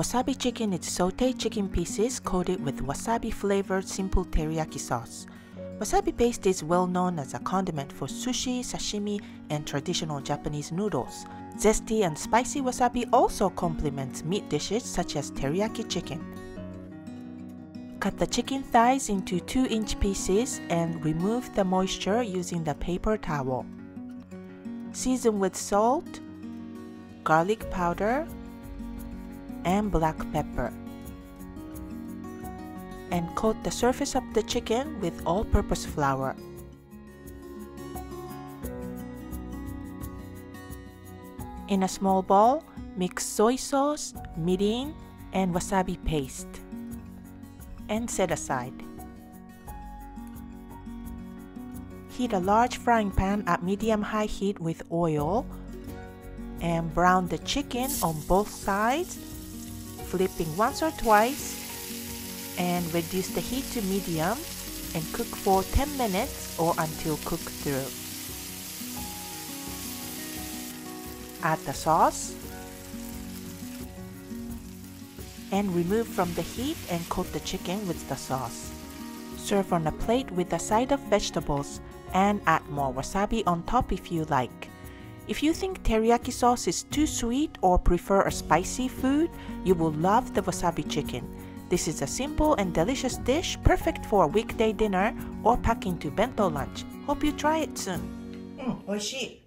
Wasabi chicken is sauteed chicken pieces coated with wasabi flavored simple teriyaki sauce. Wasabi paste is well known as a condiment for sushi, sashimi, and traditional Japanese noodles. Zesty and spicy wasabi also complements meat dishes such as teriyaki chicken. Cut the chicken thighs into 2 inch pieces and remove the moisture using the paper towel. Season with salt, garlic powder, and black pepper. And coat the surface of the chicken with all-purpose flour. In a small bowl, mix soy sauce, mirin, and wasabi paste. And set aside. Heat a large frying pan at medium-high heat with oil and brown the chicken on both sides, flipping once or twice and reduce the heat to medium and cook for 10 minutes or until cooked through. Add the sauce and remove from the heat and coat the chicken with the sauce. Serve on a plate with a side of vegetables and add more wasabi on top if you like. If you think teriyaki sauce is too sweet or prefer a spicy food, you will love the wasabi chicken. This is a simple and delicious dish perfect for a weekday dinner or pack into bento lunch. Hope you try it soon. うん、美味しい。